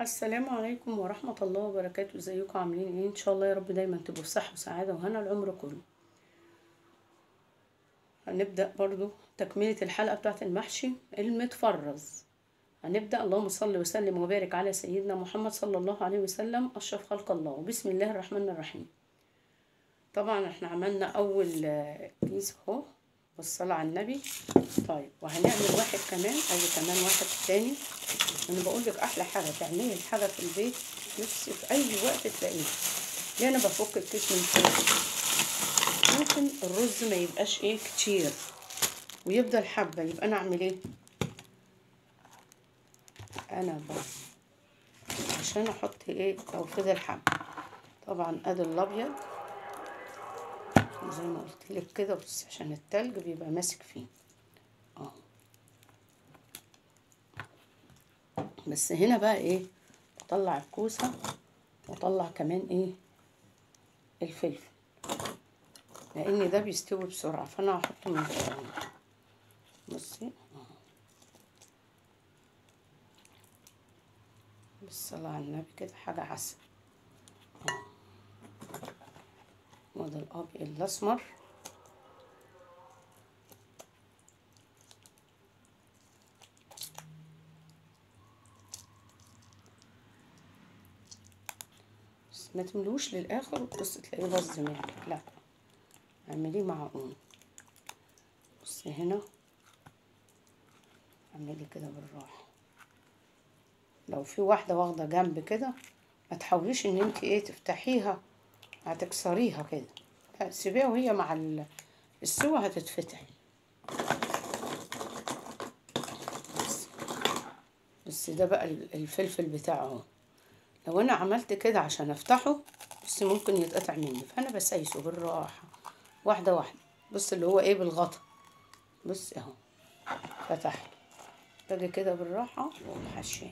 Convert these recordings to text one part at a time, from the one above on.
السلام عليكم ورحمة الله وبركاته. ازيكم؟ عاملين إيه؟ ان شاء الله يا رب دايما تبقوا في صحة وسعادة وهنا العمر كله. هنبدأ برضو تكملة الحلقة بتاعت المحشي المتفرز. هنبدأ اللهم صل وسلم وبارك على سيدنا محمد صلى الله عليه وسلم أشرف خلق الله. وبسم الله الرحمن الرحيم. طبعا إحنا عملنا أول كيس أهو. والصلاة على النبي. طيب وهنعمل واحد كمان أو كمان واحد تاني. أنا بقول لك أحلى حاجة تعملي الحاجة في البيت نفسي في أي وقت تلاقيه ليه أنا بفك الكيس من فوق. ممكن الرز ما يبقاش إيه كتير ويفضل حبة. يبقى أنا أعمل إيه؟ أنا بقى عشان أحط إيه لو فضل حبه طبعا أدي الأبيض. زي ما قلت لك كده بس عشان التلج بيبقى ماسك فيه. آه. بس هنا بقى إيه؟ أطلع الكوسة وأطلع كمان إيه؟ الفلفل. لأن ده بيستوي بسرعة فأنا هحطه من بصي. بالصلاة على النبي كده حاجة عسل. وده الأبيض الأسمر بس ما تملوش للآخر وتبص تلاقيه باظ معاك لا اعمليه معقول بصي هنا اعملي كده بالراحة. لو في واحدة واخدة جنب كده ما تحاوليش ان انت إيه تفتحيها هتكسريها كده. سيبيها وهي مع ال- السوا هتتفتح. بس, بس ده بقى ال- الفلفل بتاعه اهو. لو أنا عملت كده عشان أفتحه بس ممكن يتقطع مني. فأنا بسايسه بالراحة. واحدة واحدة. بص اللي هو إيه بالغطا. بص أهو. فتح. باجي كده بالراحة حشاه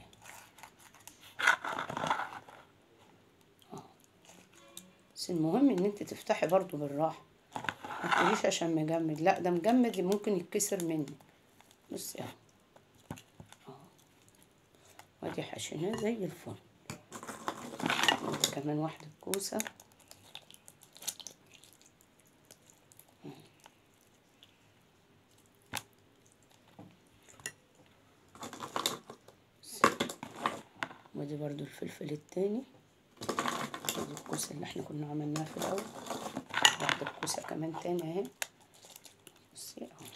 بس المهم إن أنت تفتحي برضو بالراحة. ما تقوليش عشان مجمد. لا ده مجمد ممكن يتكسر مني. بصي اهو أهو. وادي حشيناه زي الفل. كمان واحدة كوسة. ودي برضو الفلفل التاني. ودي الكوسة اللي إحنا كنا عملناها في الأول. واحدة كوسة كمان تاني اهي. بصي اهو.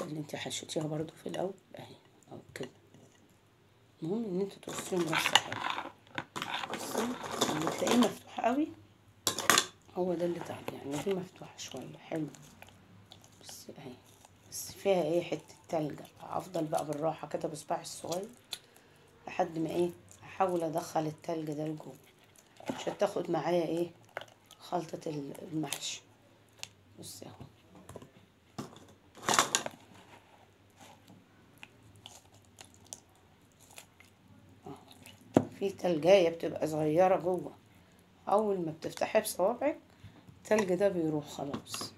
اللي انت حشيتيها برضو في الأول. اهي اهو كده. المهم ان انت ترصيهم رصة حلوة بصي لما تلاقيه مفتوح قوي هو ده اللي تاخدي يعني دي مفتوحة شوية. حلو. بصي اهي. بس فيها إيه حتة تلج؟ افضل بقى بالراحة كده بصباعي الصغير لحد ما إيه احاول ادخل التلج ده لجوه عشان تاخد معايا إيه خلطة المحشي. بصي اهو في تلجاية بتبقى صغيرة جوه. أول ما بتفتحيها بصوابعك التلج ده بيروح خلاص.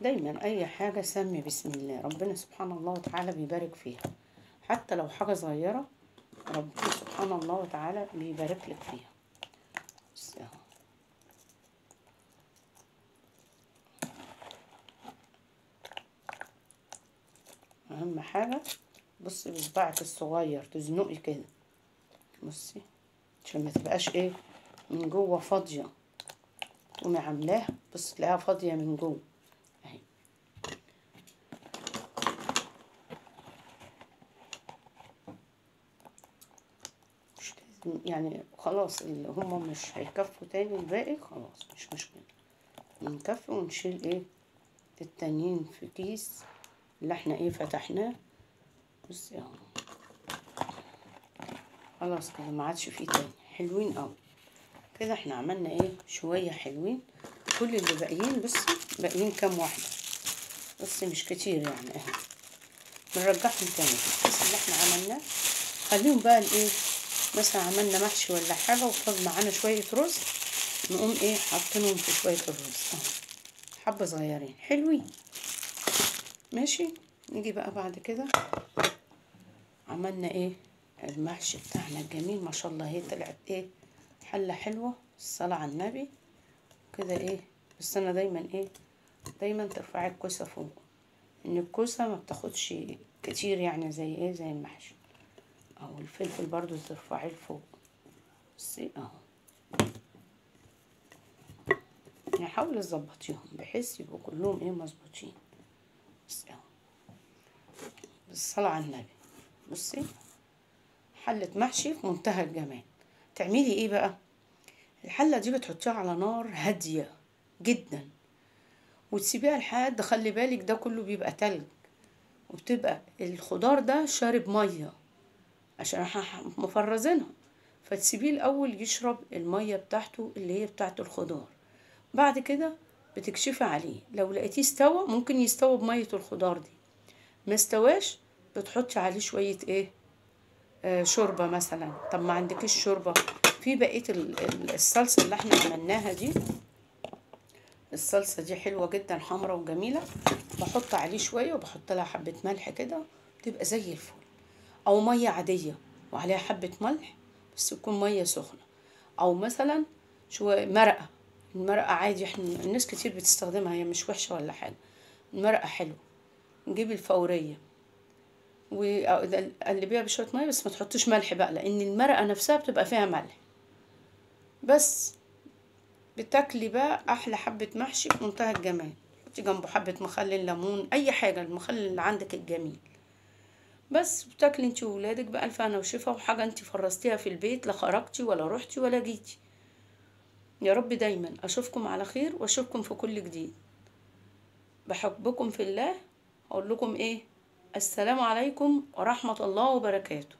دايما أي حاجة سمي بسم الله. ربنا سبحانه الله وتعالى بيبارك فيها. حتى لو حاجة صغيرة ربنا سبحانه الله وتعالى بيبارك لك فيها. بس أهم حاجة بصي بصباعك الصغير تزنقي كده. بصي عشان ما تبقاش إيه من جوه فاضية. تقومي عاملاها بص تلاقيها فاضية من جوه اهي مش لازم يعني خلاص اللي هما مش هيكفوا تاني الباقي خلاص مش مشكلة. نكفي ونشيل إيه؟ التانيين في كيس اللي إحنا إيه فتحناه. بصي اهو خلاص كده ما عادش فيه تاني. حلوين أوي. كده إحنا عملنا إيه؟ شوية حلوين. كل اللي باقيين بصي باقيين كام واحدة؟ بس مش كتير يعني. اهي بنرجعهم تاني. الكيس اللي إحنا عملناه خليهم بقى الإيه؟ مثلا عملنا محشي ولا حاجة وفضل معانا شوية رز نقوم إيه حاطينهم في شوية الرز. أهو. حبة صغيرين. حلوين. ماشي. نيجي بقى بعد كده عملنا إيه؟ المحشي بتاعنا الجميل. ما شاء الله هي طلعت إيه؟ حلة حلوة. الصلاة على النبي. كده إيه؟ بس أنا دايما إيه؟ دايما ترفعي الكوسة فوق. إن الكوسة ما بتاخدش كتير يعني زي إيه؟ زي المحشي. أو الفلفل برضو ترفعيه لفوق بصي أهو. يعني حاولي تظبطيهم بحيث يبقوا كلهم إيه مظبوطين. بس أهو. بالصلاة على النبي. بصي. حلة محشي في منتهى الجمال. تعملي إيه بقى؟ الحلة دي بتحطيها على نار هادية جدا. وتسيبيها لحد خلي بالك ده كله بيبقى تلج. وبتبقى الخضار ده شارب مية. عشان مفرزينها. فتسيبيه الأول يشرب المية بتاعته اللي هي بتاعت الخضار. بعد كده بتكشفي عليه. لو لقيتيه استوى ممكن يستوى بمية الخضار دي. ما استواش بتحطي عليه شوية إيه؟ آه شوربة مثلا. طب ما عندكيش شوربة. في بقية ال- ال- الصلصة اللي إحنا عملناها دي. الصلصة دي حلوة جدا حمرا وجميلة. بحط عليه شوية وبحط لها حبة ملح كده بتبقى زي الفل. أو مية عادية وعليها حبة ملح بس تكون مية سخنة. أو مثلا شوية مرقة. المرقة عادي إحنا الناس كتير بتستخدمها هي مش وحشة ولا حاجة. المرقة حلوة. نجيب الفورية. وقلبيها بشوية مية بس ما تحطيش ملح بقى لأن المرقة نفسها بتبقى فيها ملح. بس بتاكلي بقى أحلى حبة محشي في منتهى الجمال. حطي جنبه حبة مخلل ليمون أي حاجة المخلل اللي عندك الجميل. بس بتاكلي انت وولادك بألف هنا وشفا وحاجة انت فرستيها في البيت لا خرجتي ولا رحتي ولا جيتي. يا رب دايما أشوفكم على خير وأشوفكم في كل جديد. بحبكم في الله أقول لكم إيه السلام عليكم ورحمة الله وبركاته.